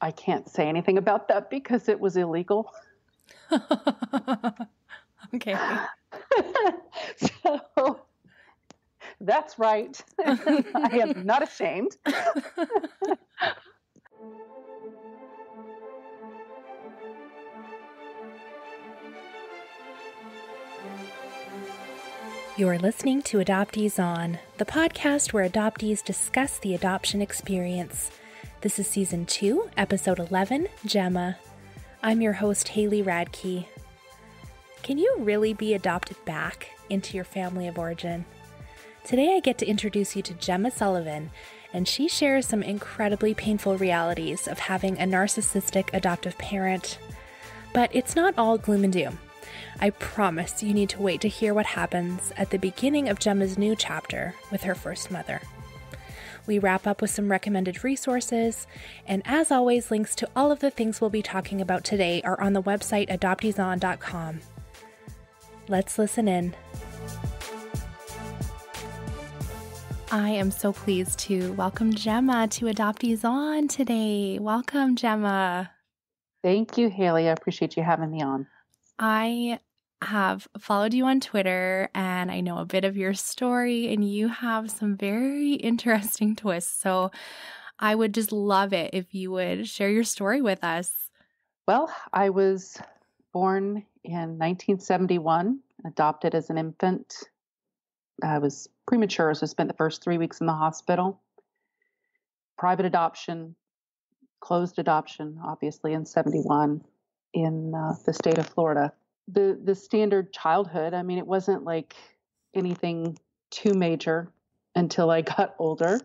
I can't say anything about that because it was illegal. okay. so that's right. I am not ashamed. You're listening to Adoptees On, the podcast where adoptees discuss the adoption experience. This is season 2, episode 11 Jemma. I'm your host, Haley Radke. Can you really be adopted back into your family of origin? Today, I get to introduce you to Jemma Sullivan, and she shares some incredibly painful realities of having a narcissistic adoptive parent. But it's not all gloom and doom. I promise you need to wait to hear what happens at the beginning of Jemma's new chapter with her first mother. We wrap up with some recommended resources, and as always, links to all of the things we'll be talking about today are on the website adopteeson.com. Let's listen in. I am so pleased to welcome Jemma to Adoptees On today. Welcome, Jemma. Thank you, Haley. I appreciate you having me on. I have followed you on Twitter and I know a bit of your story, and you have some very interesting twists. So I would just love it if you would share your story with us. Well, I was born in 1971, adopted as an infant. I was premature, so I spent the first three weeks in the hospital. Private adoption, closed adoption, obviously, in 71 in uh, the state of Florida the the standard childhood. I mean, it wasn't like anything too major until I got older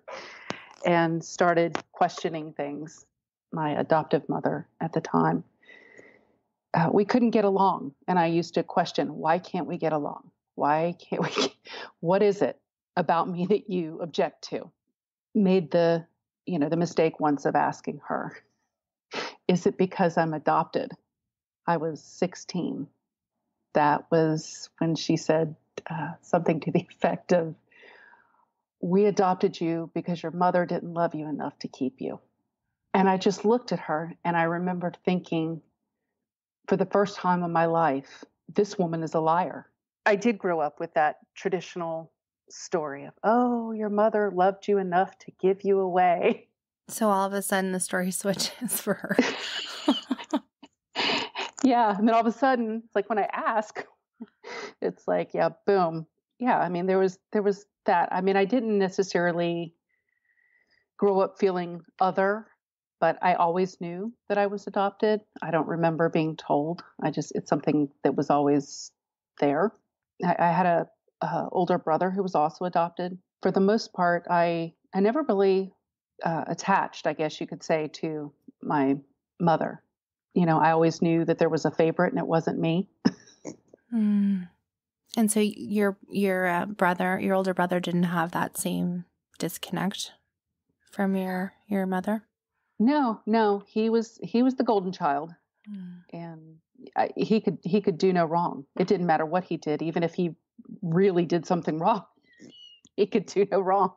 and started questioning things. My adoptive mother at the time, uh, we couldn't get along, and I used to question, why can't we get along? Why can't we? What is it about me that you object to? Made the you know the mistake once of asking her, is it because I'm adopted? I was 16 that was when she said uh, something to the effect of, We adopted you because your mother didn't love you enough to keep you. And I just looked at her and I remembered thinking, for the first time in my life, this woman is a liar. I did grow up with that traditional story of, oh, your mother loved you enough to give you away. So all of a sudden the story switches for her. yeah and then all of a sudden it's like when i ask it's like yeah boom. Yeah i mean there was there was that. I mean i didn't necessarily grow up feeling other but i always knew that i was adopted. I don't remember being told. I just it's something that was always there. I, I had a, a, older brother who was also adopted. For the most part i i never really uh, attached i guess you could say to my mother you know, I always knew that there was a favorite and it wasn't me. mm. And so your your uh, brother, your older brother, didn't have that same disconnect from your your mother. No, no, he was he was the golden child, mm. and I, he could he could do no wrong. It didn't matter what he did, even if he really did something wrong, he could do no wrong.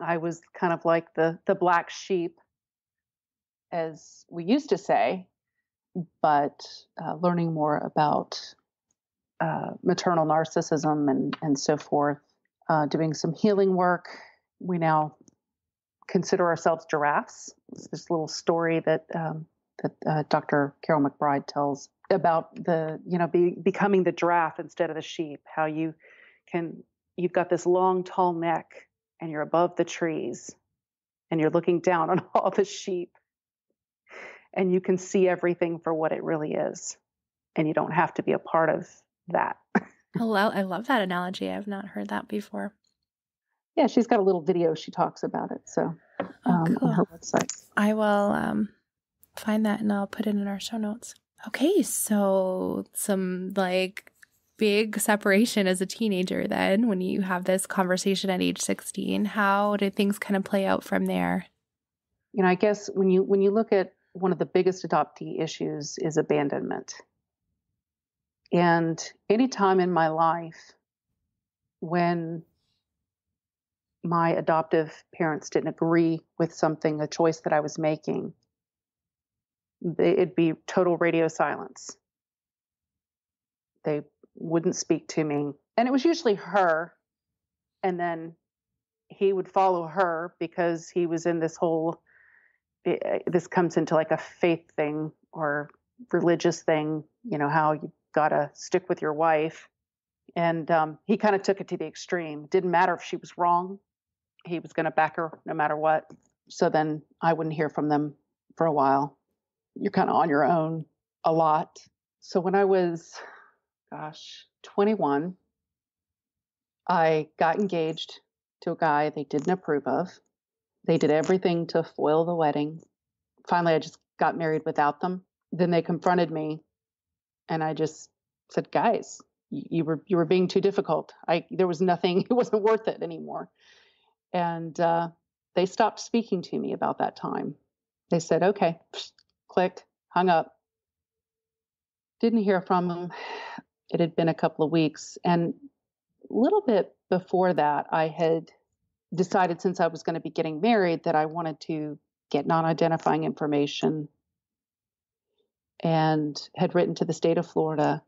I was kind of like the the black sheep as we used to say, but uh, learning more about uh, maternal narcissism and, and so forth, uh, doing some healing work. We now consider ourselves giraffes. It's this little story that um, that uh, Dr. Karyl McBride tells about the you know be, becoming the giraffe instead of the sheep. How you can you've got this long tall neck and you're above the trees and you're looking down on all the sheep and you can see everything for what it really is and you don't have to be a part of that Hello, I love that analogy. I've not heard that before. Yeah, she's got a little video. She talks about it. So oh, um, cool. on her website. I will um, find that and I'll put it in our show notes. Okay, so some like big separation as a teenager. Then, when you have this conversation at age sixteen, how did things kind of play out from there? You know, I guess when you when you look at one of the biggest adoptee issues is abandonment. And any time in my life when my adoptive parents didn't agree with something, a choice that I was making, it'd be total radio silence. They wouldn't speak to me. And it was usually her. And then he would follow her because he was in this whole, eh, this comes into like a faith thing or religious thing, you know, how you got to stick with your wife. And um, he kind of took it to the extreme. Didn't matter if she was wrong, he was going to back her no matter what. So then I wouldn't hear from them for a while. You're kind of on your own a lot. So when I was, gosh, 21, I got engaged to a guy they didn't approve of. They did everything to foil the wedding. Finally, I just got married without them. Then they confronted me, and I just said, "Guys, you were you were being too difficult. I there was nothing. It wasn't worth it anymore." And uh, they stopped speaking to me about that time. They said, "Okay," clicked, hung up. Didn't hear from them. It had been a couple of weeks, and a little bit before that, I had decided since I was going to be getting married that I wanted to get non identifying information and had written to the state of Florida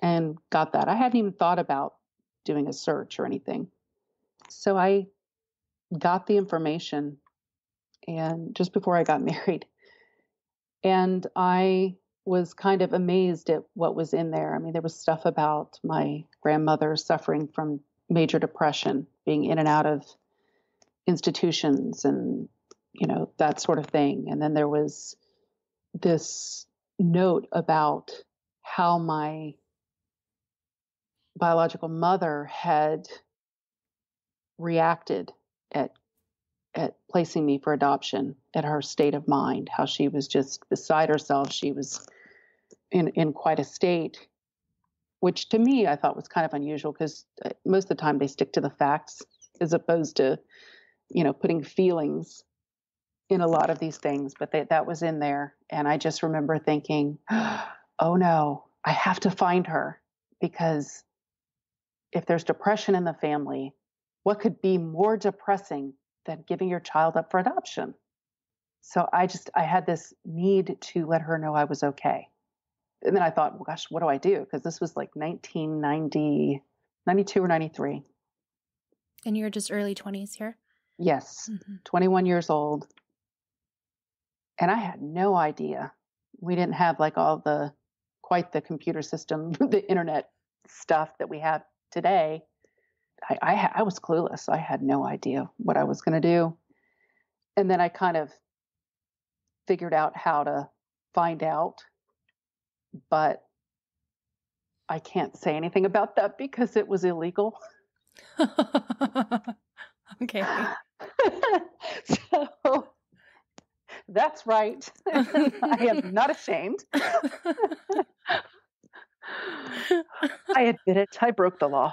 and got that. I hadn't even thought about doing a search or anything. So I got the information and just before I got married. And I was kind of amazed at what was in there. I mean, there was stuff about my grandmother suffering from major depression, being in and out of institutions and, you know, that sort of thing. And then there was this note about how my biological mother had reacted at at placing me for adoption at her state of mind how she was just beside herself she was in in quite a state which to me I thought was kind of unusual because uh, most of the time they stick to the facts as opposed to, you know, putting feelings in a lot of these things. But they, that was in there, and I just remember thinking, "Oh no, I have to find her because if there's depression in the family, what could be more depressing than giving your child up for adoption?" So I just I had this need to let her know I was okay and then I thought, well, gosh, what do I do? Because this was like 1990, 92 or 93. And you're just early 20s here? Yes, mm-hmm. 21 years old. And I had no idea. We didn't have like all the, quite the computer system, the internet stuff that we have today. I, I, I was clueless. I had no idea what I was going to do. And then I kind of figured out how to find out but I can't say anything about that because it was illegal. okay. so that's right. I am not ashamed. I admit it. I broke the law.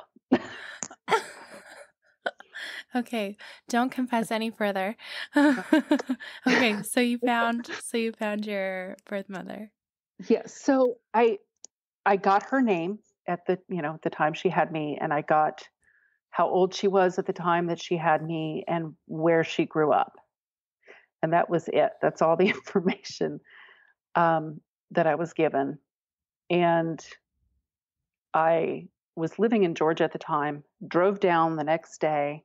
okay, don't confess any further. okay, so you found so you found your birth mother. Yes. So I I got her name at the you know the time she had me, and I got how old she was at the time that she had me and where she grew up, and that was it. That's all the information um, that I was given, and I was living in Georgia at the time. Drove down the next day.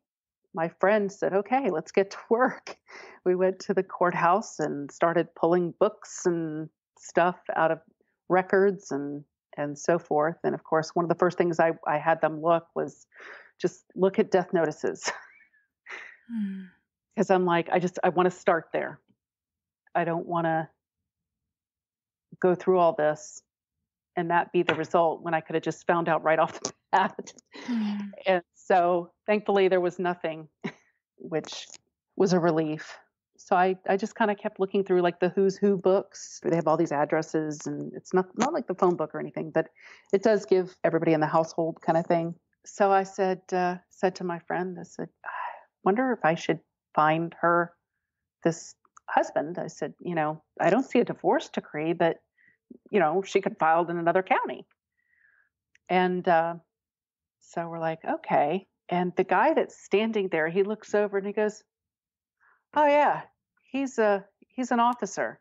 My friend said, "Okay, let's get to work." We went to the courthouse and started pulling books and stuff out of records and and so forth. And of course, one of the first things I, I had them look was just look at death notices. Because mm. I'm like, I just I want to start there. I don't want to go through all this and that be the result when I could have just found out right off the bat. Mm. And so thankfully there was nothing, which was a relief so I, I just kind of kept looking through like the who's who books. They have all these addresses and it's not, not like the phone book or anything, but it does give everybody in the household kind of thing. So I said, uh, said to my friend, I said, I wonder if I should find her this husband. I said, you know, I don't see a divorce decree, but you know, she could filed in another county. And uh, so we're like, okay. And the guy that's standing there, he looks over and he goes, Oh yeah, he's a he's an officer.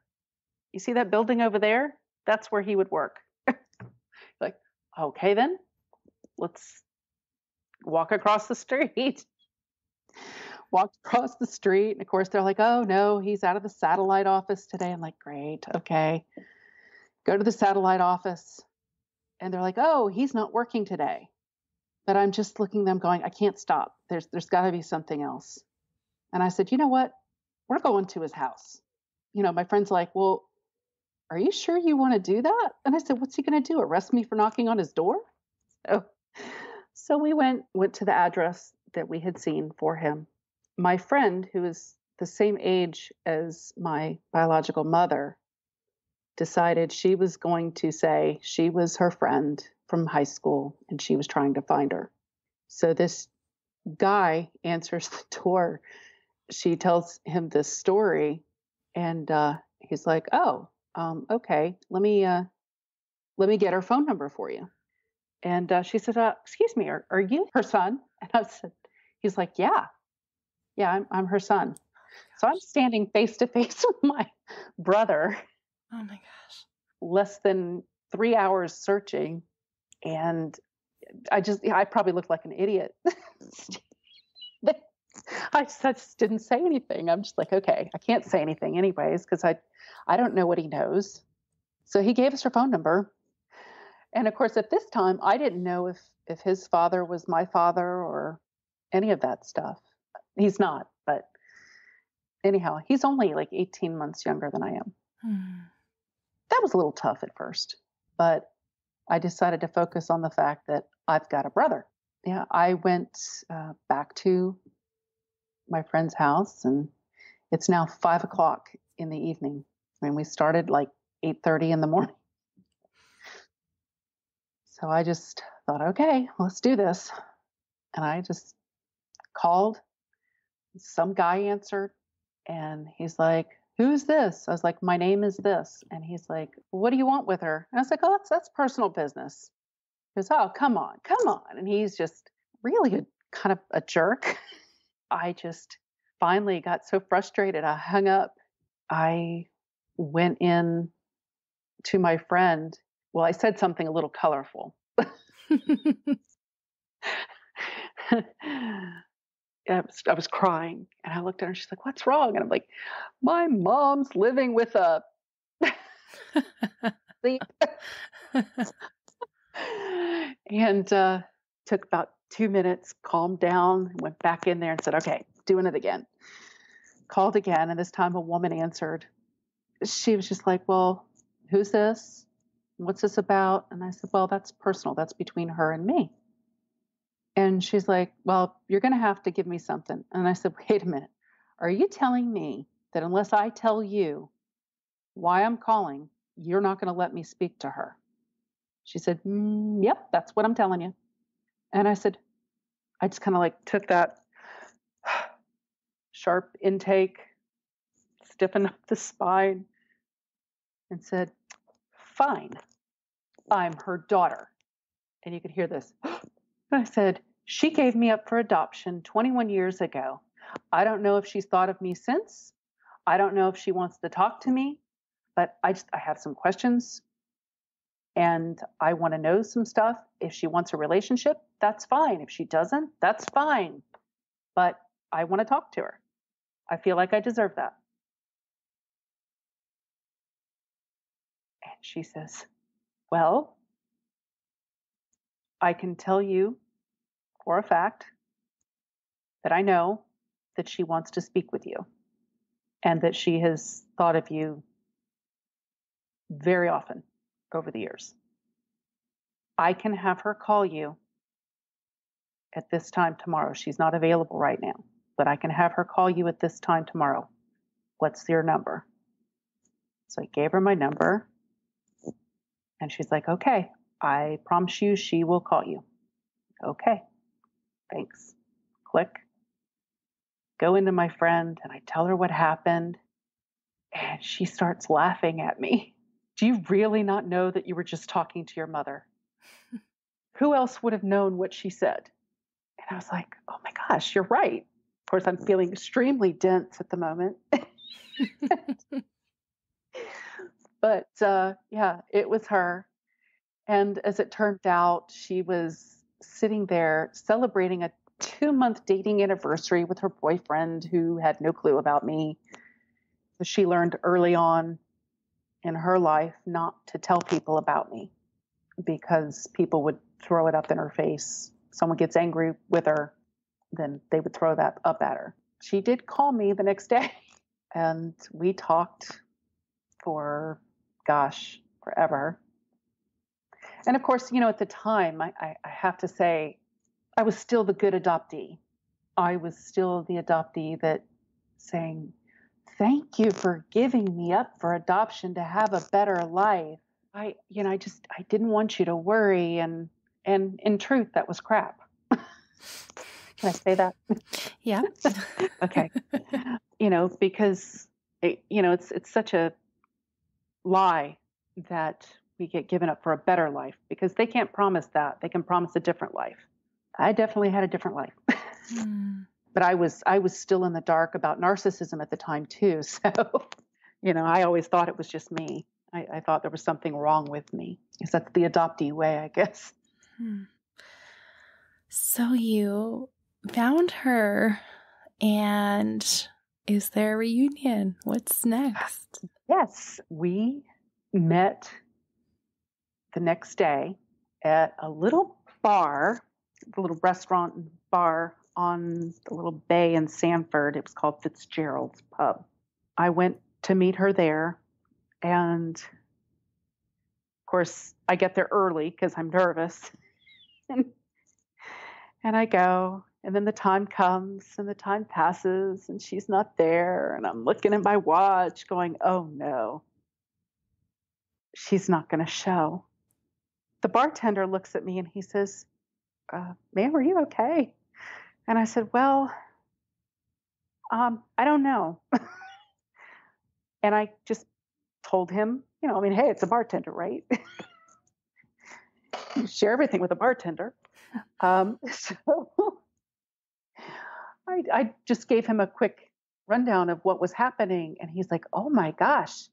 You see that building over there? That's where he would work. like, okay, then let's walk across the street. Walked across the street. And of course, they're like, oh, no, he's out of the satellite office today. I'm like, great. Okay. Go to the satellite office. And they're like, oh, he's not working today. But I'm just looking them going, I can't stop. There's there's got to be something else. And I said, you know what? We're going to his house. You know, my friend's like, well, are you sure you want to do that? And I said, what's he going to do? Arrest me for knocking on his door? So, so we went went to the address that we had seen for him. My friend, who is the same age as my biological mother, decided she was going to say she was her friend from high school and she was trying to find her. So this guy answers the door. She tells him this story, and uh, he's like, "Oh, um, okay. Let me uh, let me get her phone number for you." And uh, she said, uh, "Excuse me, are, are you her son?" And I said, "He's like, yeah, yeah, I'm, I'm her son." So I'm standing face to face with my brother. Oh my gosh! Less than three hours searching, and I just I probably looked like an idiot. I just didn't say anything. I'm just like, okay, I can't say anything anyways because I I don't know what he knows. So he gave us her phone number. And of course, at this time, I didn't know if if his father was my father or any of that stuff. He's not, but anyhow, he's only like 18 months younger than I am. Hmm. That was a little tough at first, but I decided to focus on the fact that I've got a brother. Yeah, I went uh, back to my friend's house, and it's now five o'clock in the evening. I mean, we started like eight thirty in the morning. So I just thought, okay, let's do this. And I just called. Some guy answered, and he's like, "Who's this?" I was like, "My name is this." And he's like, "What do you want with her?" And I was like, "Oh, that's that's personal business." He goes, "Oh, come on, come on," and he's just really a kind of a jerk. I just finally got so frustrated. I hung up. I went in to my friend. Well, I said something a little colorful. I was, I was crying and I looked at her and she's like, What's wrong? And I'm like, My mom's living with a. and uh, took about two minutes, calmed down, went back in there and said, Okay, doing it again. Called again, and this time a woman answered. She was just like, Well, who's this? What's this about? And I said, Well, that's personal. That's between her and me. And she's like, Well, you're going to have to give me something. And I said, Wait a minute. Are you telling me that unless I tell you why I'm calling, you're not going to let me speak to her? She said, mm, Yep, that's what I'm telling you. And I said, I just kind of like took that sharp intake, stiffened up the spine, and said, Fine, I'm her daughter. And you could hear this. I said, She gave me up for adoption 21 years ago. I don't know if she's thought of me since. I don't know if she wants to talk to me, but I just I have some questions and I want to know some stuff. If she wants a relationship, that's fine. If she doesn't, that's fine. But I want to talk to her. I feel like I deserve that. And she says, Well, I can tell you for a fact that I know that she wants to speak with you and that she has thought of you very often over the years. I can have her call you at this time tomorrow. She's not available right now, but I can have her call you at this time tomorrow. What's your number? So I gave her my number and she's like, okay, I promise you she will call you. Okay, thanks. Click. Go into my friend and I tell her what happened and she starts laughing at me. Do you really not know that you were just talking to your mother? Who else would have known what she said? And I was like, oh my gosh, you're right. Of course, I'm feeling extremely dense at the moment. but uh, yeah, it was her. And as it turned out, she was sitting there celebrating a two month dating anniversary with her boyfriend who had no clue about me. So she learned early on in her life not to tell people about me because people would throw it up in her face. Someone gets angry with her, then they would throw that up at her. She did call me the next day and we talked for, gosh, forever. And of course, you know, at the time, I, I, I have to say, I was still the good adoptee. I was still the adoptee that saying, Thank you for giving me up for adoption to have a better life. I, you know, I just, I didn't want you to worry. And, and in truth, that was crap. Can I say that? Yeah. okay. you know, because, it, you know, it's, it's such a lie that we get given up for a better life because they can't promise that. They can promise a different life. I definitely had a different life. mm. But I was I was still in the dark about narcissism at the time too. So, you know, I always thought it was just me. I, I thought there was something wrong with me. Is that's the adoptee way, I guess. Hmm. So you found her and is there a reunion? What's next? Yes, we met the next day at a little bar, a little restaurant and bar on the little bay in Sanford. It was called Fitzgerald's Pub. I went to meet her there, and of course, I get there early because I'm nervous. and, I go, and then the time comes, and the time passes, and she's not there. And I'm looking at my watch, going, oh no, she's not going to show the bartender looks at me and he says, uh, Ma'am, are you okay? And I said, Well, um, I don't know. and I just told him, you know, I mean, hey, it's a bartender, right? you share everything with a bartender. Um, so I, I just gave him a quick rundown of what was happening. And he's like, oh my gosh,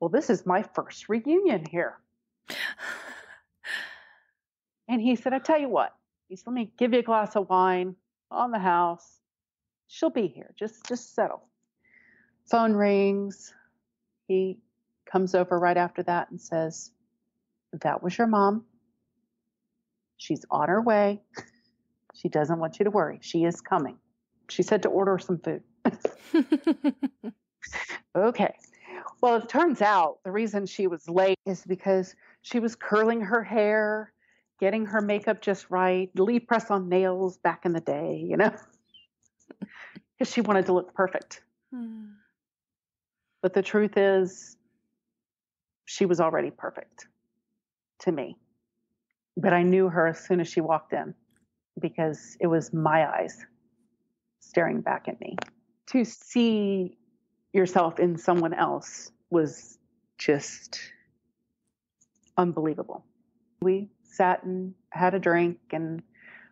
well, this is my first reunion here. And he said, I tell you what, he said, let me give you a glass of wine on the house. She'll be here. Just just settle. Phone rings. He comes over right after that and says, That was your mom. She's on her way. She doesn't want you to worry. She is coming. She said to order some food. okay. Well, it turns out the reason she was late is because she was curling her hair getting her makeup just right, lead press on nails back in the day, you know, because she wanted to look perfect. Hmm. But the truth is, she was already perfect to me. But I knew her as soon as she walked in because it was my eyes staring back at me. To see yourself in someone else was just unbelievable. We sat and had a drink and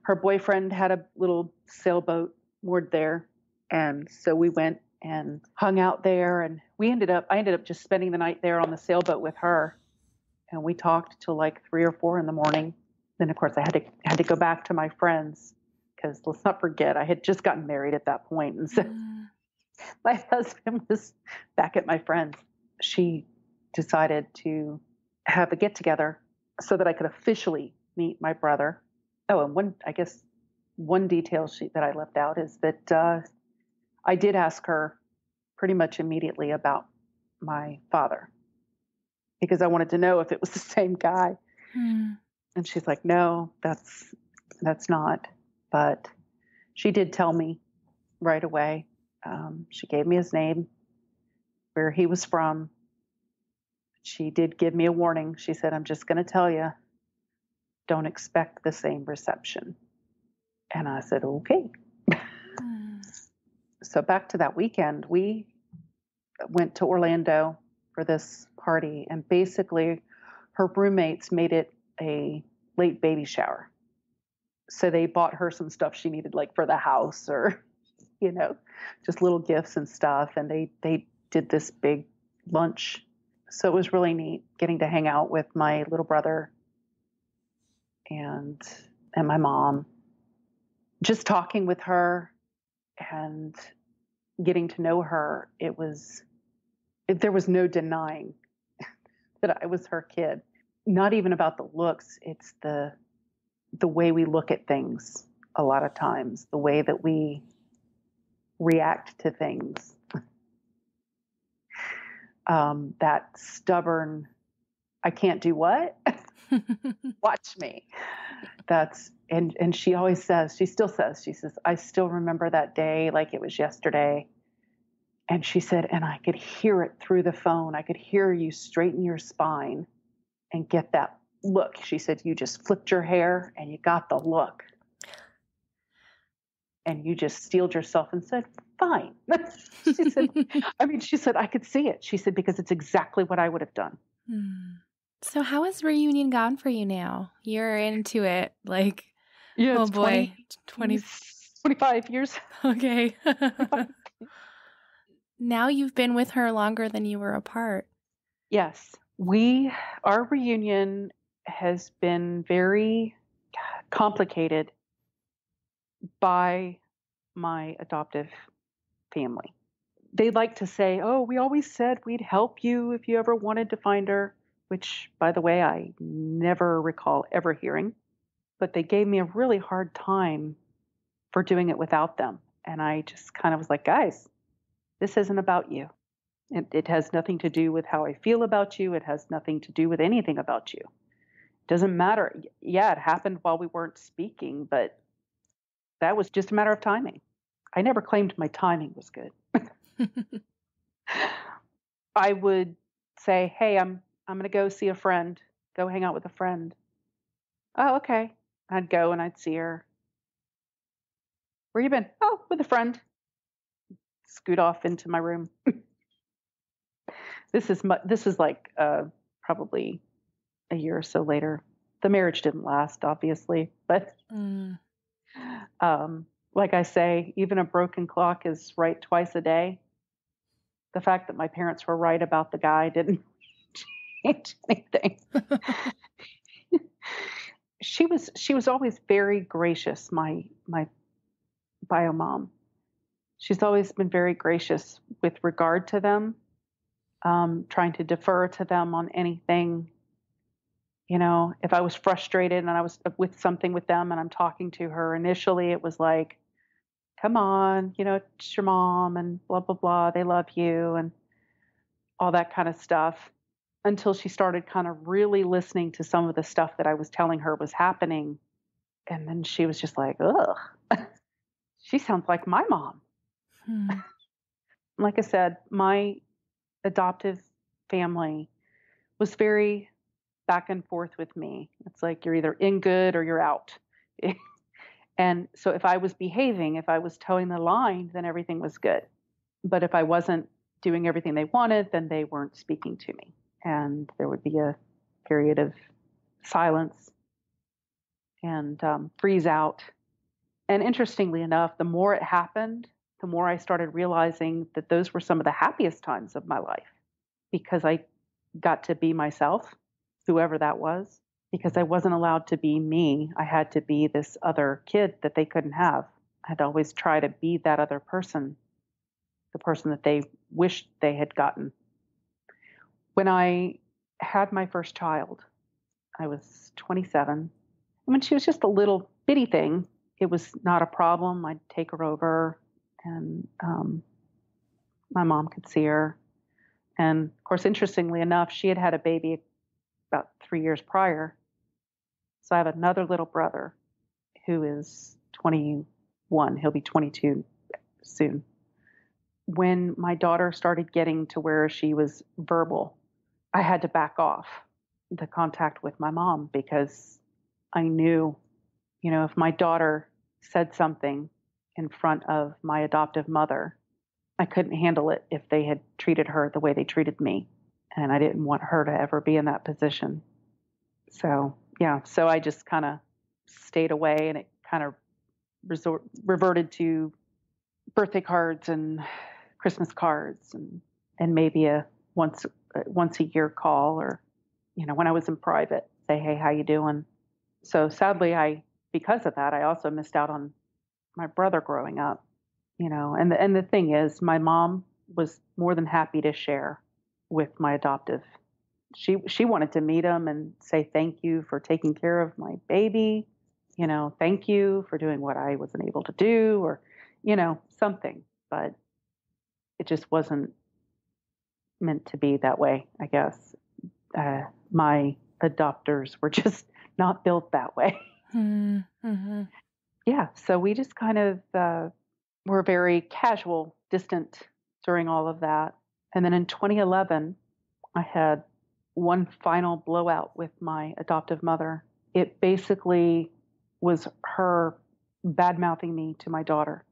her boyfriend had a little sailboat moored there. And so we went and hung out there and we ended up i ended up just spending the night there on the sailboat with her. And we talked till like three or four in the morning. Then of course i had to had to go back to my friends because let's not forget i had just gotten married at that point and so mm. my husband was back at my friends. She decided to have a get together so that I could officially meet my brother. Oh, and one, I guess, one detail sheet that I left out is that uh, I did ask her pretty much immediately about my father because I wanted to know if it was the same guy. Hmm. And she's like, "No, that's that's not." But she did tell me right away. Um, she gave me his name, where he was from, she did give me a warning. She said, I'm just going to tell you, don't expect the same reception. And I said, okay. Mm. so back to that weekend, we went to Orlando for this party, and basically, her roommates made it a late baby shower. So they bought her some stuff she needed, like for the house or, you know, just little gifts and stuff. And they they did this big lunch so it was really neat getting to hang out with my little brother and and my mom. Just talking with her and getting to know her it was it, there was no denying that I was her kid. Not even about the looks it's the the way we look at things a lot of times the way that we react to things um, that stubborn, I can't do what? Watch me. That's and and she always says, she still says, she says, I still remember that day like it was yesterday. And she said, and I could hear it through the phone. I could hear you straighten your spine and get that look. She said, you just flipped your hair and you got the look. And you just steeled yourself and said, fine. she said, I mean, she said, I could see it. She said, because it's exactly what I would have done. Hmm. So, how has reunion gone for you now? You're into it. Like, yeah, oh boy, 20, 20 25 years. Okay. now you've been with her longer than you were apart. Yes. We, our reunion has been very complicated by my adoptive family. They like to say, Oh, we always said we'd help you if you ever wanted to find her, which, by the way, I never recall ever hearing. But they gave me a really hard time for doing it without them. And I just kind of was like, Guys, this isn't about you. It, it has nothing to do with how I feel about you. It has nothing to do with anything about you. It doesn't matter. Yeah, it happened while we weren't speaking, but that was just a matter of timing. I never claimed my timing was good. I would say, "Hey, I'm I'm going to go see a friend. Go hang out with a friend." Oh, okay. I'd go and I'd see her. Where you been? Oh, with a friend. Scoot off into my room. this is my, this is like uh, probably a year or so later. The marriage didn't last, obviously, but mm. Um, like I say, even a broken clock is right twice a day. The fact that my parents were right about the guy didn't change anything. she was she was always very gracious, my my bio mom. She's always been very gracious with regard to them, um, trying to defer to them on anything you know, if I was frustrated and I was with something with them and I'm talking to her, initially it was like, come on, you know, it's your mom and blah, blah, blah. They love you and all that kind of stuff until she started kind of really listening to some of the stuff that I was telling her was happening. And then she was just like, ugh, she sounds like my mom. Hmm. like I said, my adoptive family was very back and forth with me. It's like you're either in good or you're out. and so if I was behaving, if I was toeing the line, then everything was good. But if I wasn't doing everything they wanted, then they weren't speaking to me. And there would be a period of silence and um, freeze out. And interestingly enough, the more it happened, the more I started realizing that those were some of the happiest times of my life because I got to be myself whoever that was, because I wasn't allowed to be me. I had to be this other kid that they couldn't have. I'd always try to be that other person, the person that they wished they had gotten. When I had my first child, I was 27. When she was just a little bitty thing, it was not a problem. I'd take her over, and um, my mom could see her. And of course, interestingly enough, she had had a baby about three years prior. So I have another little brother who is 21. He'll be 22 soon. When my daughter started getting to where she was verbal, I had to back off the contact with my mom because I knew, you know, if my daughter said something in front of my adoptive mother, I couldn't handle it if they had treated her the way they treated me and I didn't want her to ever be in that position. So, yeah, so I just kind of stayed away and it kind of resort, reverted to birthday cards and Christmas cards and and maybe a once a once a year call or, you know, when I was in private, say, hey, how you doing? So sadly, I because of that, I also missed out on my brother growing up, you know. And the, and the thing is, my mom was more than happy to share with my adoptive. She she wanted to meet him and say thank you for taking care of my baby, you know, thank you for doing what I wasn't able to do, or you know, something. But it just wasn't meant to be that way, I guess. Uh, my adopters were just not built that way. Mm-hmm. Yeah, so we just kind of uh, were very casual, distant during all of that. And then in 2011, I had one final blowout with my adoptive mother. It basically was her bad mouthing me to my daughter,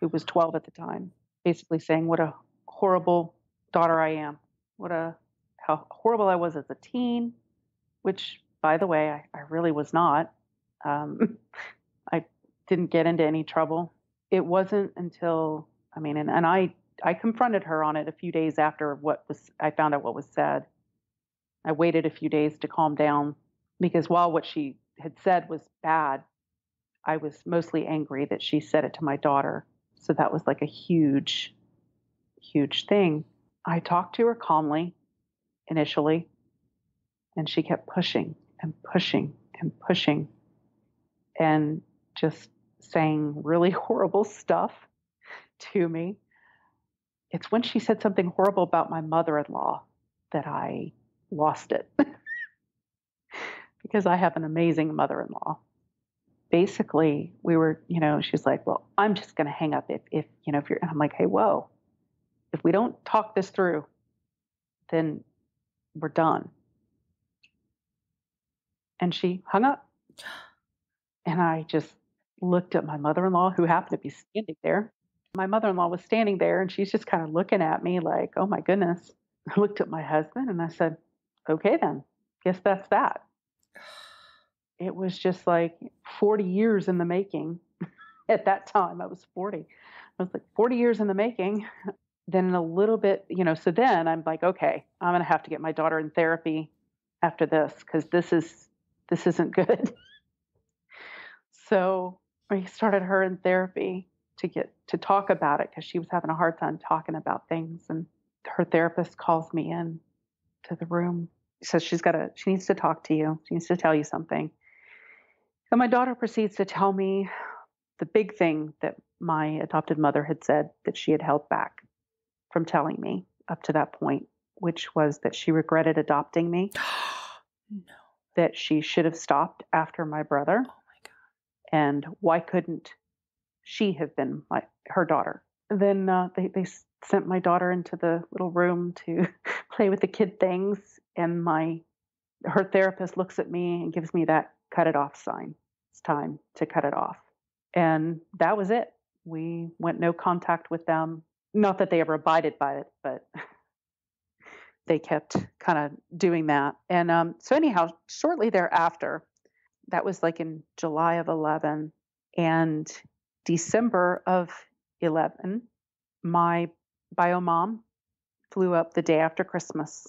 who was 12 at the time, basically saying what a horrible daughter I am, what a how horrible I was as a teen, which, by the way, I, I really was not. Um, I didn't get into any trouble. It wasn't until I mean, and, and I I confronted her on it a few days after what was I found out what was said. I waited a few days to calm down because while what she had said was bad, I was mostly angry that she said it to my daughter. So that was like a huge, huge thing. I talked to her calmly initially, and she kept pushing and pushing and pushing and just saying really horrible stuff to me it's when she said something horrible about my mother in law that I lost it. because I have an amazing mother in law. Basically, we were, you know, she's like, Well, I'm just going to hang up if, if, you know, if you're, and I'm like, Hey, whoa, if we don't talk this through, then we're done. And she hung up. And I just looked at my mother in law, who happened to be standing there. My mother in law was standing there and she's just kind of looking at me like, oh my goodness. I looked at my husband and I said, okay, then, guess that's that. It was just like 40 years in the making. At that time, I was 40. I was like 40 years in the making. Then a little bit, you know, so then I'm like, okay, I'm going to have to get my daughter in therapy after this because this is this isn't good. so I started her in therapy to get to talk about it because she was having a hard time talking about things and her therapist calls me in to the room says she's got to she needs to talk to you she needs to tell you something. And my daughter proceeds to tell me the big thing that my adopted mother had said that she had held back from telling me up to that point which was that she regretted adopting me. No. that she should have stopped after my brother. Oh my god. And why couldn't she have been my her daughter. Then uh, they they sent my daughter into the little room to play with the kid things, and my her therapist looks at me and gives me that cut it off sign. It's time to cut it off, and that was it. We went no contact with them. Not that they ever abided by it, but they kept kind of doing that. And um, so anyhow, shortly thereafter, that was like in July of 11, and December of 11, my bio mom flew up the day after Christmas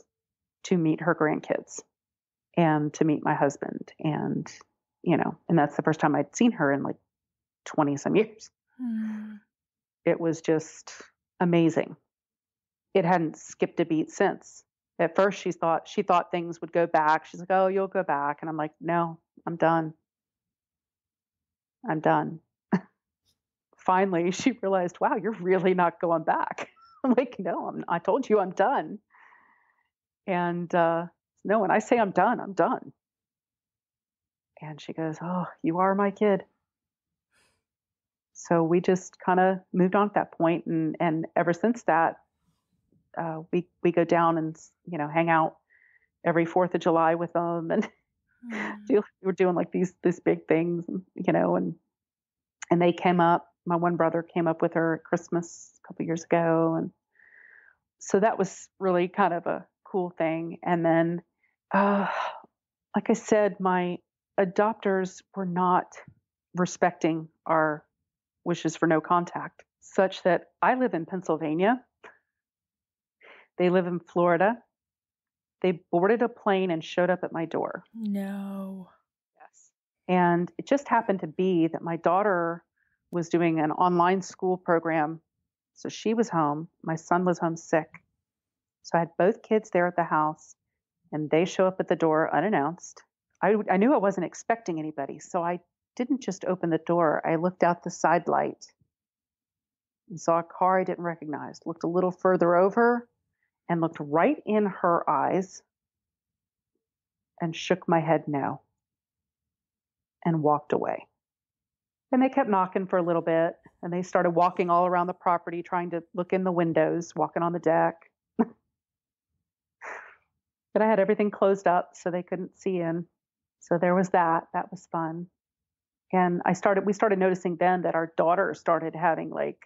to meet her grandkids and to meet my husband. And, you know, and that's the first time I'd seen her in like 20 some years. Mm. It was just amazing. It hadn't skipped a beat since. At first she thought she thought things would go back. She's like, "Oh, you'll go back." And I'm like, "No, I'm done. I'm done." Finally she realized, wow, you're really not going back. I'm like, no, I'm, I told you I'm done. And uh, no, when I say I'm done, I'm done. And she goes, oh, you are my kid. So we just kind of moved on at that point, and and ever since that, uh, we we go down and you know hang out every Fourth of July with them, and mm. do, we're doing like these these big things, you know, and and they came up my one brother came up with her at Christmas a couple years ago, and so that was really kind of a cool thing. And then, uh, like I said, my adopters were not respecting our wishes for no contact, such that I live in Pennsylvania. They live in Florida. they boarded a plane and showed up at my door. No. Yes. And it just happened to be that my daughter was doing an online school program. So she was home. My son was home sick. So I had both kids there at the house, and they show up at the door unannounced. I, I knew I wasn't expecting anybody. So I didn't just open the door, I looked out the side light and saw a car I didn't recognize. Looked a little further over and looked right in her eyes and shook my head no and walked away. And they kept knocking for a little bit and they started walking all around the property trying to look in the windows, walking on the deck. but I had everything closed up so they couldn't see in. So there was that. That was fun. And I started we started noticing then that our daughter started having like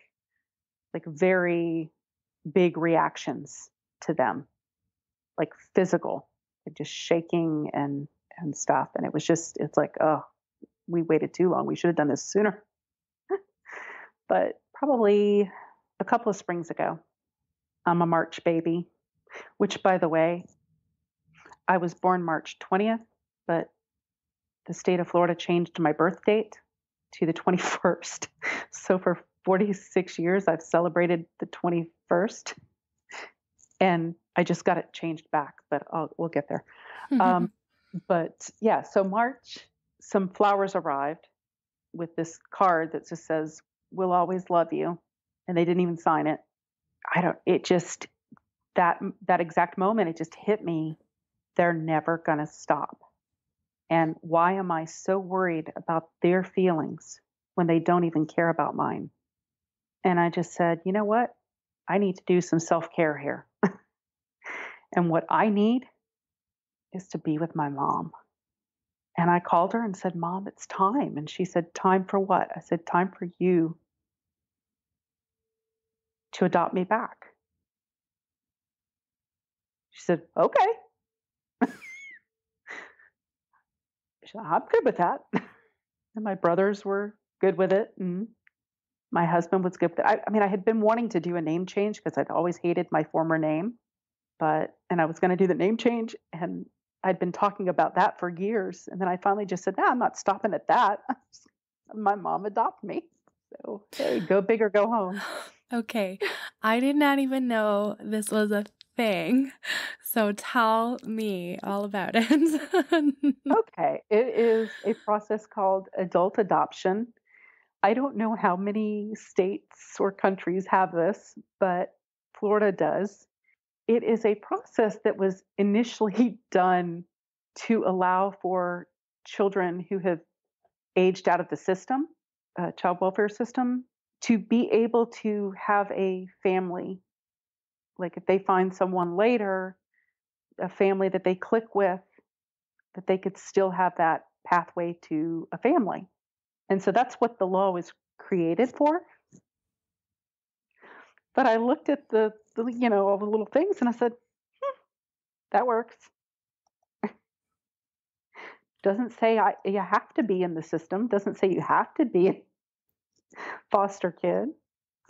like very big reactions to them. Like physical, like just shaking and and stuff. And it was just it's like, oh, we waited too long. We should have done this sooner. but probably a couple of springs ago, I'm a March baby, which, by the way, I was born March 20th, but the state of Florida changed my birth date to the 21st. So for 46 years, I've celebrated the 21st. And I just got it changed back, but I'll, we'll get there. Um, but yeah, so March, some flowers arrived with this card that just says, We'll always love you. And they didn't even sign it. I don't, it just, that, that exact moment, it just hit me. They're never going to stop. And why am I so worried about their feelings when they don't even care about mine? And I just said, you know what? I need to do some self care here. and what I need is to be with my mom. And I called her and said, Mom, it's time. And she said, Time for what? I said, Time for you to adopt me back. She said, Okay. she said, I'm good with that. and my brothers were good with it. And my husband was good with it. I, I mean, I had been wanting to do a name change because I'd always hated my former name. But, and I was going to do the name change. And I'd been talking about that for years. And then I finally just said, no, I'm not stopping at that. my mom adopted me. So, hey, go big or go home. Okay. I did not even know this was a thing. So tell me all about it. okay. It is a process called adult adoption. I don't know how many states or countries have this, but Florida does. It is a process that was initially done to allow for children who have aged out of the system, uh, child welfare system, to be able to have a family. Like if they find someone later, a family that they click with, that they could still have that pathway to a family. And so that's what the law was created for. But I looked at the, the you know, all the little things and I said, hmm, that works. Doesn't say I, you have to be in the system. Doesn't say you have to be a foster kid.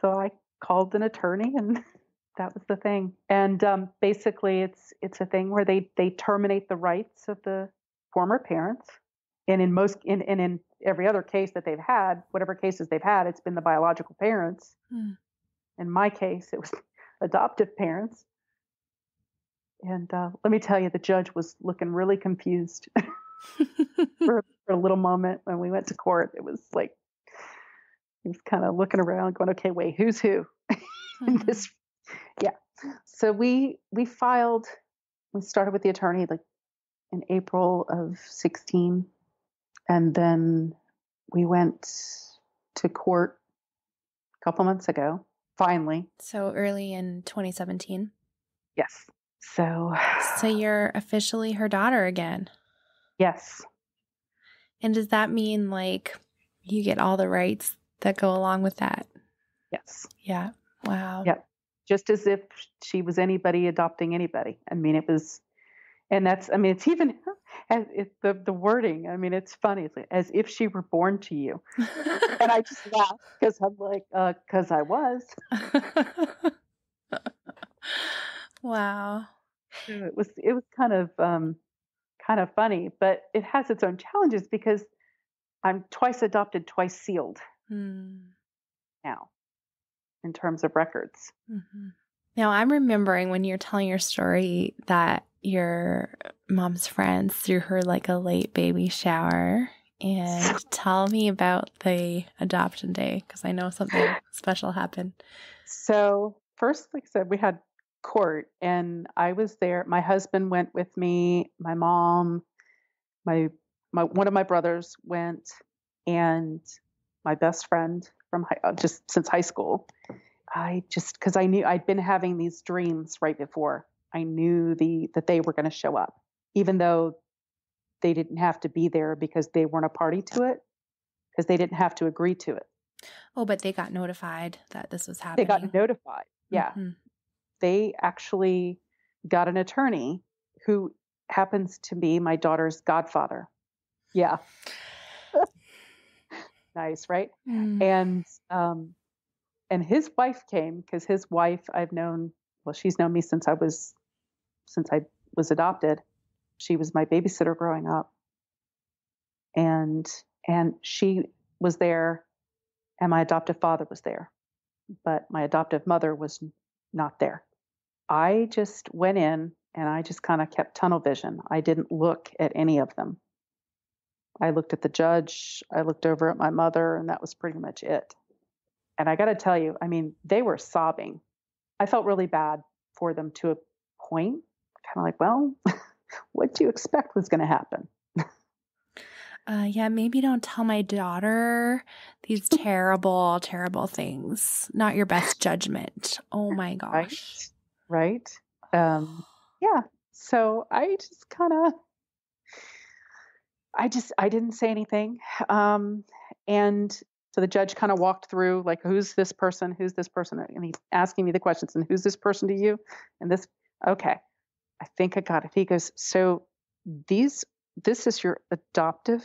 So I called an attorney and that was the thing. And um, basically, it's it's a thing where they they terminate the rights of the former parents, and in most in and in every other case that they've had, whatever cases they've had, it's been the biological parents. Mm. In my case, it was adoptive parents. And uh, let me tell you, the judge was looking really confused for, for a little moment when we went to court. It was like he was kind of looking around, going, "Okay, wait, who's who?" mm-hmm. this yeah. So we we filed. We started with the attorney like in April of 16, and then we went to court a couple months ago. Finally. So early in 2017. Yes. So. So you're officially her daughter again. Yes. And does that mean like you get all the rights that go along with that? Yes. Yeah. Wow. Yep just as if she was anybody adopting anybody. I mean, it was, and that's, I mean, it's even as it, the the wording. I mean, it's funny. It's like, as if she were born to you, and I just laugh because I'm like, because uh, I was. wow. it was it was kind of um, kind of funny, but it has its own challenges because I'm twice adopted, twice sealed Mm. now in terms of records. Mm-hmm. Now, I'm remembering when you're telling your story that your mom's friends threw her like a late baby shower. And tell me about the adoption day because I know something special happened. So, first, like I said, we had court and I was there. My husband went with me, my mom, my my one of my brothers went and my best friend from high, uh, just since high school. I just because I knew I'd been having these dreams right before. I knew the that they were going to show up, even though they didn't have to be there because they weren't a party to it, because they didn't have to agree to it. Oh, but they got notified that this was happening. They got notified. Yeah, Mhm. they actually got an attorney who happens to be my daughter's godfather. Yeah. nice, right? Mm. and um and his wife came because his wife I've known well she's known me since I was since I was adopted. She was my babysitter growing up. And and she was there and my adoptive father was there. But my adoptive mother was not there. I just went in and I just kind of kept tunnel vision. I didn't look at any of them. I looked at the judge, I looked over at my mother, and that was pretty much it. And I got to tell you, I mean, they were sobbing. I felt really bad for them to a point, kind of like, well, what do you expect was going to happen? Uh, yeah, maybe don't tell my daughter these terrible, terrible things. Not your best judgment. Oh my gosh. Right? Right? Um, yeah. So I just kind of, I just, I didn't say anything. Um, and so the judge kind of walked through, like, who's this person? Who's this person? And he's asking me the questions. And who's this person to you? And this, okay, I think I got it. He goes, so these, this is your adoptive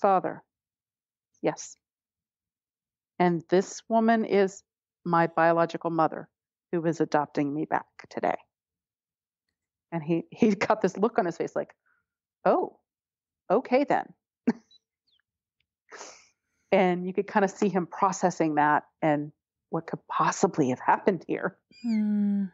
father. Yes. And this woman is my biological mother who is adopting me back today. And he he got this look on his face like, oh, okay then. and you could kind of see him processing that and what could possibly have happened here Hmm.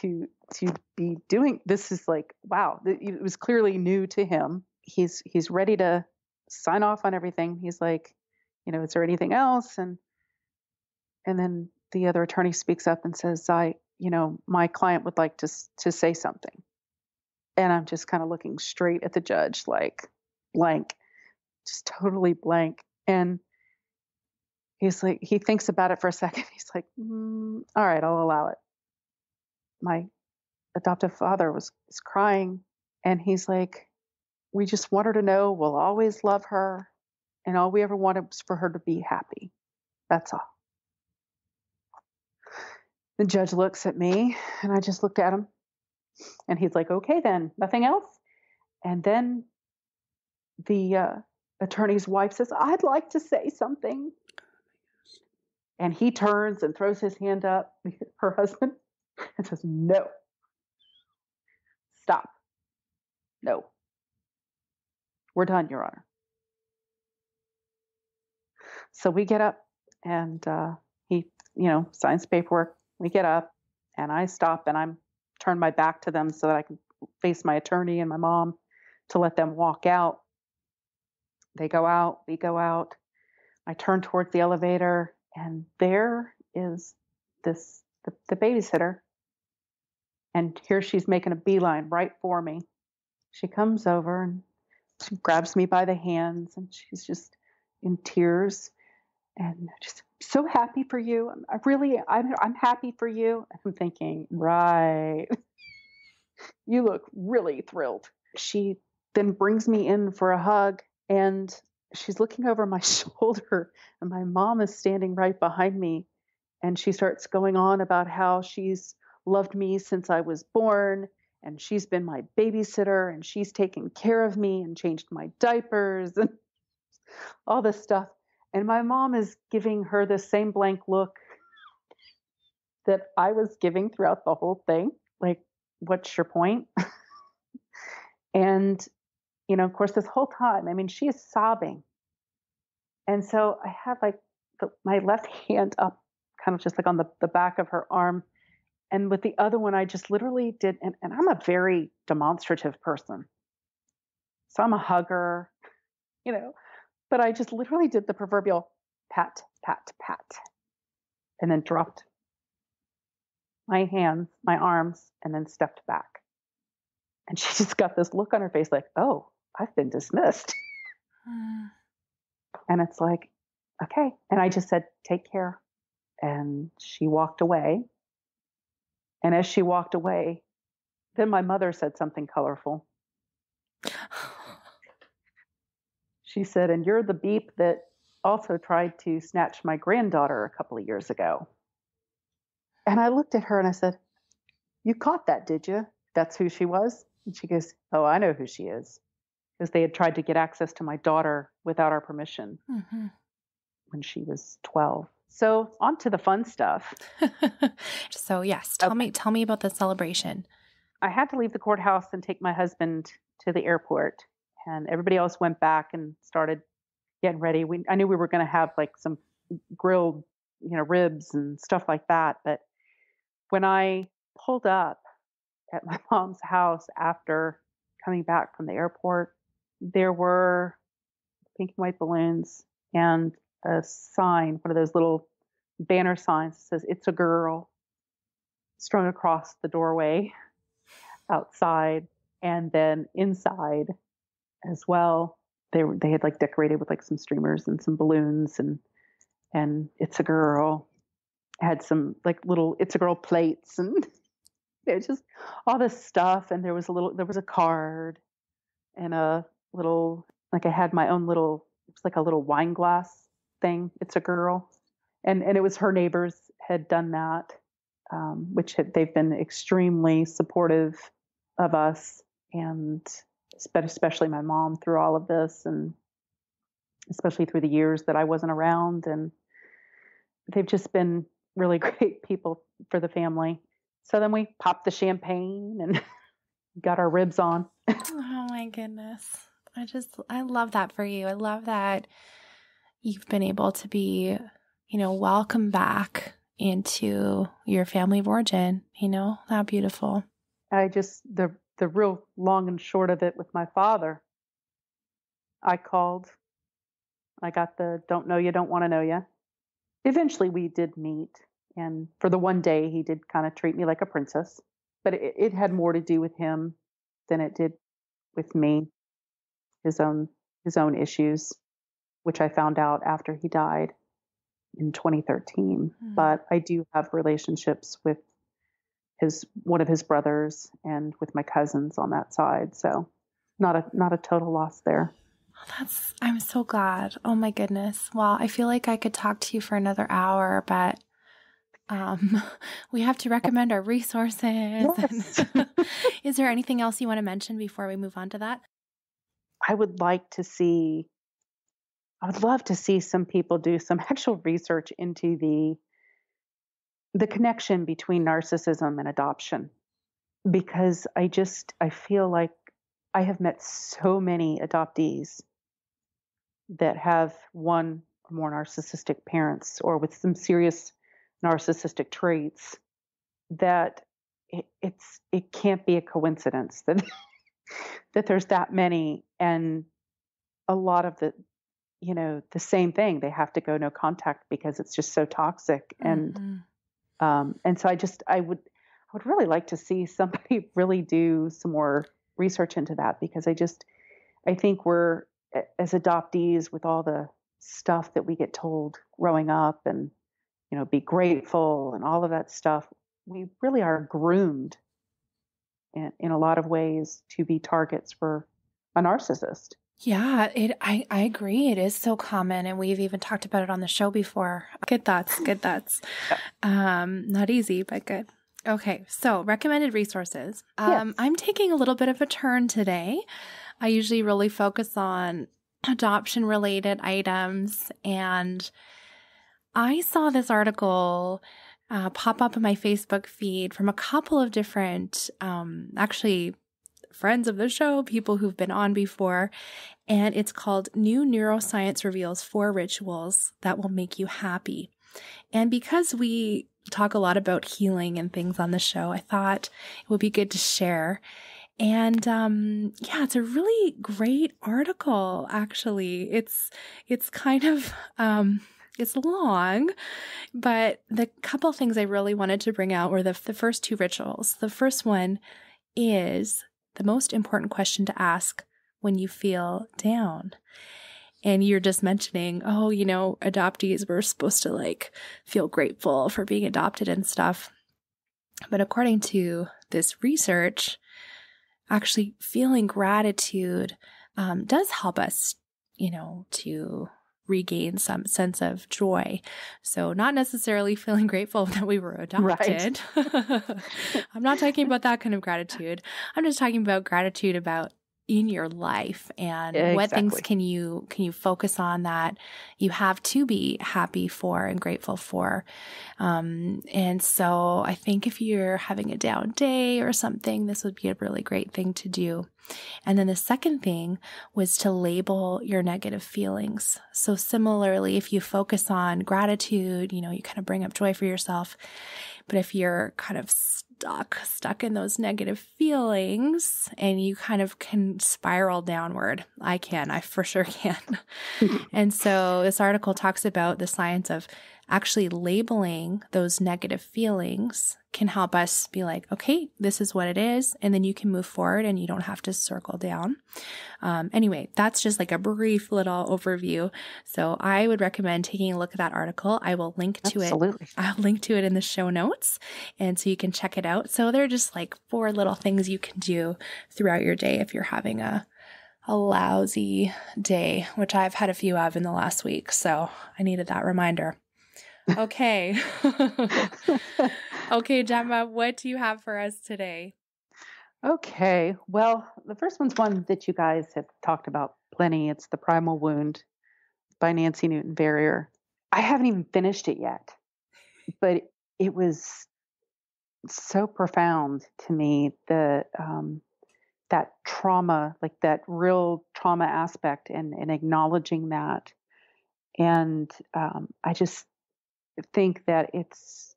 To to be doing this is like wow it was clearly new to him. He's he's ready to sign off on everything. He's like you know is there anything else? And and then the other attorney speaks up and says i you know my client would like to to say something. And i'm just kind of looking straight at the judge like blank just totally blank. And he's like he thinks about it for a second. He's like mm, all right i'll allow it my adoptive father was, was crying and he's like we just want her to know we'll always love her and all we ever wanted was for her to be happy. That's all. The judge looks at me and i just looked at him and he's like okay then nothing else? And then the uh, attorney's wife says i'd like to say something. And he turns and throws his hand up her husband and says no. Stop. No. We're done your honor. So we get up and uh, he you know signs paperwork. We get up and i stop and i'm turn my back to them so that i can face my attorney and my mom to let them walk out. They go out we go out. I turn towards the elevator and there is this the, the babysitter and here she's making a beeline right for me. She comes over and she grabs me by the hands and she's just in tears and just so happy for you. I'm really i'm i'm happy for you. I'm thinking right. You look really thrilled. She then brings me in for a hug and she's looking over my shoulder and my mom is standing right behind me and she starts going on about how she's loved me since I was born and she's been my babysitter and she's taken care of me and changed my diapers and all this stuff and my mom is giving her the same blank look that I was giving throughout the whole thing like what's your point? and, you know, of course, this whole time, I mean, she is sobbing. And so I have like the, my left hand up, kind of just like on the, the back of her arm. And with the other one, I just literally did, and, and I'm a very demonstrative person. So I'm a hugger, you know, but I just literally did the proverbial pat, pat, pat, and then dropped my hands, my arms, and then stepped back. And she just got this look on her face like, oh, I've been dismissed. Mm. and it's like, okay. And I just said, take care. And she walked away. And as she walked away, then my mother said something colorful. she said, and you're the beep that also tried to snatch my granddaughter a couple of years ago. And I looked at her and I said, You caught that, did you? That's who she was? And she goes, Oh, I know who she is. Because they had tried to get access to my daughter without our permission mm-hmm. when she was 12. So on to the fun stuff. so yes, tell okay. me tell me about the celebration. I had to leave the courthouse and take my husband to the airport and everybody else went back and started getting ready. We I knew we were going to have like some grilled, you know, ribs and stuff like that, but when I pulled up at my mom's house after coming back from the airport, there were pink and white balloons and a sign, one of those little banner signs that says, It's a girl, strung across the doorway outside. And then inside as well, they they had like decorated with like some streamers and some balloons and and it's a girl had some like little it's a girl plates and know, just all this stuff and there was a little there was a card and a little like I had my own little it was like a little wine glass thing. It's a girl. And and it was her neighbors had done that, um, which had, they've been extremely supportive of us and especially my mom through all of this and especially through the years that I wasn't around and they've just been really great people for the family. So then we popped the champagne and got our ribs on. oh my goodness. I just, I love that for you. I love that you've been able to be, you know, welcome back into your family of origin. You know, how beautiful. I just, the, the real long and short of it with my father, I called. I got the don't know you, don't want to know you. Eventually, we did meet and for the one day, he did kind of treat me like a princess, but it, it had more to do with him than it did with me. His own his own issues, which I found out after he died in 2013. Mm. But I do have relationships with his one of his brothers and with my cousins on that side. So not a not a total loss there. That's I'm so glad. Oh my goodness. Well, I feel like I could talk to you for another hour, but um, we have to recommend our resources. Yes. Is there anything else you want to mention before we move on to that? I would like to see, I would love to see some people do some actual research into the the connection between narcissism and adoption. Because I just I feel like I have met so many adoptees that have one or more narcissistic parents or with some serious narcissistic traits that it, it's it can't be a coincidence that that there's that many. And a lot of the you know the same thing they have to go no contact because it's just so toxic and mm-hmm. um and so i just i would i would really like to see somebody really do some more research into that because i just i think we're as adoptees with all the stuff that we get told growing up and you know, be grateful and all of that stuff, we really are groomed in, in a lot of ways to be targets for a narcissist. Yeah, it I, I agree. It is so common and we've even talked about it on the show before. Good thoughts, good thoughts. Um, not easy, but good. Okay, so recommended resources. Um, yes. I'm taking a little bit of a turn today. I usually really focus on adoption related items and I saw this article uh, pop up in my Facebook feed from a couple of different, um, actually, friends of the show, people who've been on before. And it's called New Neuroscience Reveals Four Rituals That Will Make You Happy. And because we talk a lot about healing and things on the show, I thought it would be good to share. And um, yeah, it's a really great article. Actually, it's it's kind of um, it's long, but the couple things I really wanted to bring out were the the first two rituals. The first one is the most important question to ask when you feel down and you're just mentioning, oh, you know, adoptees were supposed to like feel grateful for being adopted and stuff. But according to this research, actually feeling gratitude um, does help us, you know, to regain some sense of joy. So, not necessarily feeling grateful that we were adopted. Right. I'm not talking about that kind of gratitude. I'm just talking about gratitude about in your life and exactly. what things can you can you focus on that you have to be happy for and grateful for? Um, and so i think if you're having a down day or something this would be a really great thing to do. And then the second thing was to label your negative feelings. So similarly if you focus on gratitude you know you kind of bring up joy for yourself but if you're kind of stuck, stuck in those negative feelings and you kind of can spiral downward. I can, I for sure can. and so this article talks about the science of actually labeling those negative feelings can help us be like, okay, this is what it is. And then you can move forward and you don't have to circle down. Um, anyway, that's just like a brief little overview. So I would recommend taking a look at that article. I will link to Absolutely. it. I'll link to it in the show notes. And so you can check it out. So there are just like four little things you can do throughout your day if you're having a, a lousy day, which I've had a few of in the last week. So I needed that reminder. Okay. okay, Jemma, what do you have for us today? Okay. Well, the first one's one that you guys have talked about plenty. It's The Primal Wound by Nancy Newton Verrier. I haven't even finished it yet, but it was so profound to me the um, that trauma, like that real trauma aspect, and, and acknowledging that. And um, I just think that it's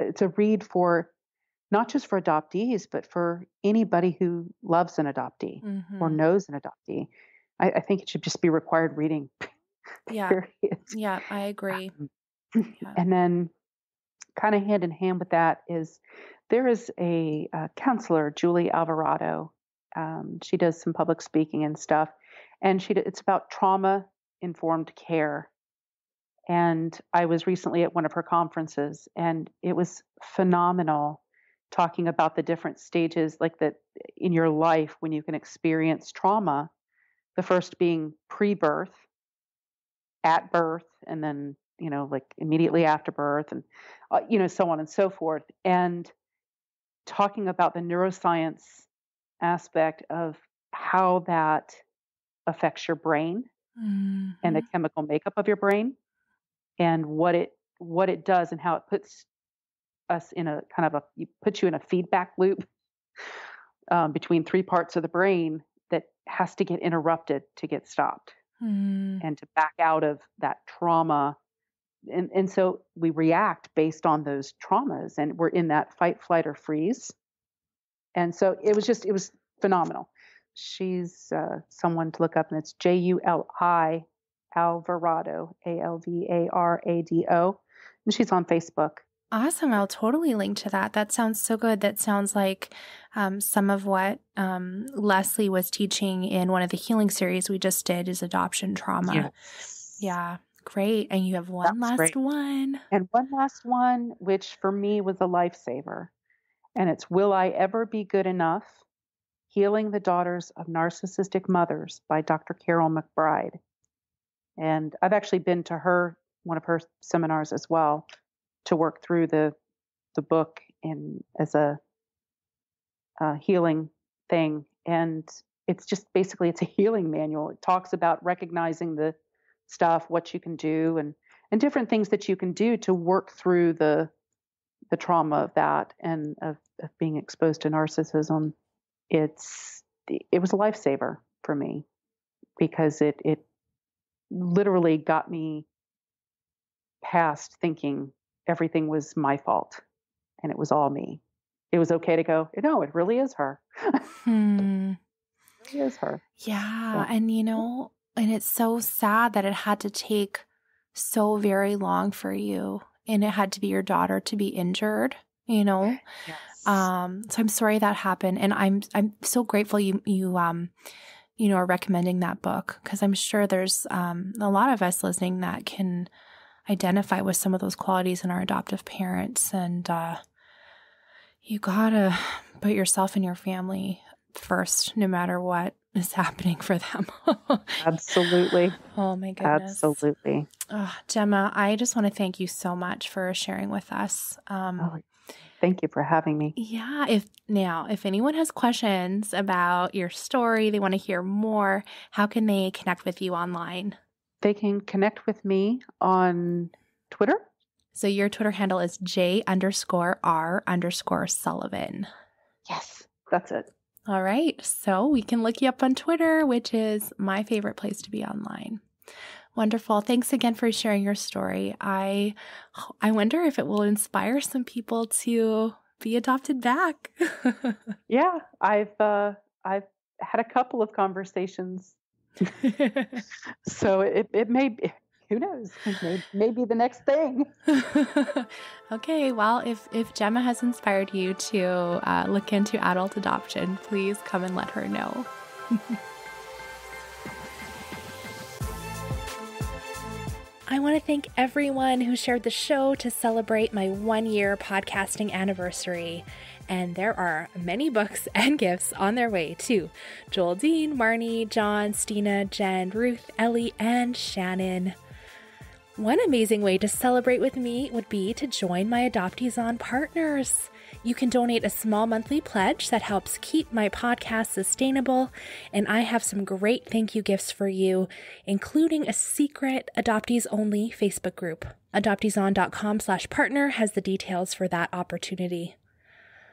it's a read for not just for adoptees, but for anybody who loves an adoptee mm-hmm. or knows an adoptee. I, I, think it should just be required reading. Yeah. yeah, I agree. Um, yeah. And then, kind of hand in hand with that, is there is a, a counselor, Julie Alvarado. Um, she does some public speaking and stuff, and she it's about trauma informed care and I was recently at one of her conferences, and it was phenomenal talking about the different stages, like that in your life when you can experience trauma. The first being pre birth, at birth, and then, you know, like immediately after birth, and, uh, you know, so on and so forth. And talking about the neuroscience aspect of how that affects your brain mm-hmm. and the mm-hmm. chemical makeup of your brain and what it what it does and how it puts us in a kind of a you puts you in a feedback loop um, between three parts of the brain that has to get interrupted to get stopped mm. and to back out of that trauma. And and so we react based on those traumas and we're in that fight flight or freeze. And so it was just it was phenomenal. She's uh, someone to look up and it's j-u-l-i Alvarado, A L V A R A D O. And she's on Facebook. Awesome. I'll totally link to that. That sounds so good. That sounds like um, some of what um, Leslie was teaching in one of the healing series we just did is adoption trauma. Yes. Yeah. Great. And you have one That's last great. one. And one last one, which for me was a lifesaver. And it's Will I Ever Be Good Enough? Healing the Daughters of Narcissistic Mothers by Dr. Karyl McBride. And I've actually been to her one of her seminars as well to work through the the book in as a, a healing thing. And it's just basically it's a healing manual. It talks about recognizing the stuff, what you can do, and and different things that you can do to work through the the trauma of that and of, of being exposed to narcissism, it's it was a lifesaver for me because it it literally got me past thinking everything was my fault and it was all me. It was okay to go, no, it really is her. hmm. It really is her. Yeah. yeah. And, you know, and it's so sad that it had to take so very long for you and it had to be your daughter to be injured, you know? Yes. Um, so I'm sorry that happened. And I'm, I'm so grateful you, you, um, you know, are recommending that book because I'm sure there's um, a lot of us listening that can identify with some of those qualities in our adoptive parents. And uh, you gotta put yourself and your family first, no matter what is happening for them. Absolutely. Oh my goodness. Absolutely. Oh, Jemma, I just want to thank you so much for sharing with us. Um, oh, thank you for having me. Yeah. If now, if anyone has questions about your story, they want to hear more, how can they connect with you online? They can connect with me on Twitter. So your Twitter handle is J underscore R underscore Sullivan. Yes, that's it. All right. So we can look you up on Twitter, which is my favorite place to be online. Wonderful. Thanks again for sharing your story. I I wonder if it will inspire some people to be adopted back. yeah, I've uh, I've had a couple of conversations. so it it may be who knows? Maybe, maybe the next thing. okay, well, if if Jemma has inspired you to uh, look into adult adoption, please come and let her know. I want to thank everyone who shared the show to celebrate my one year podcasting anniversary. And there are many books and gifts on their way to Joel Dean, Marnie, John, Stina, Jen, Ruth, Ellie, and Shannon. One amazing way to celebrate with me would be to join my Adoptees On partners. You can donate a small monthly pledge that helps keep my podcast sustainable, and I have some great thank you gifts for you, including a secret adoptees only Facebook group. Adopteeson.com slash partner has the details for that opportunity.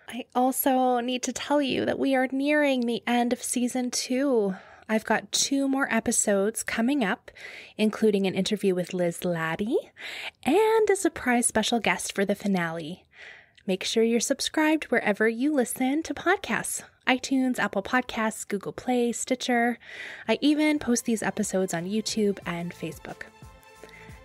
I also need to tell you that we are nearing the end of season two. I've got two more episodes coming up, including an interview with Liz Laddie and a surprise special guest for the finale. Make sure you're subscribed wherever you listen to podcasts iTunes, Apple Podcasts, Google Play, Stitcher. I even post these episodes on YouTube and Facebook.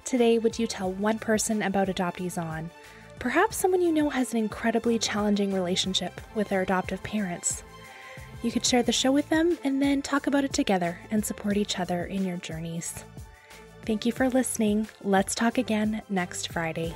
Today, would you tell one person about Adoptees On? Perhaps someone you know has an incredibly challenging relationship with their adoptive parents. You could share the show with them and then talk about it together and support each other in your journeys. Thank you for listening. Let's talk again next Friday.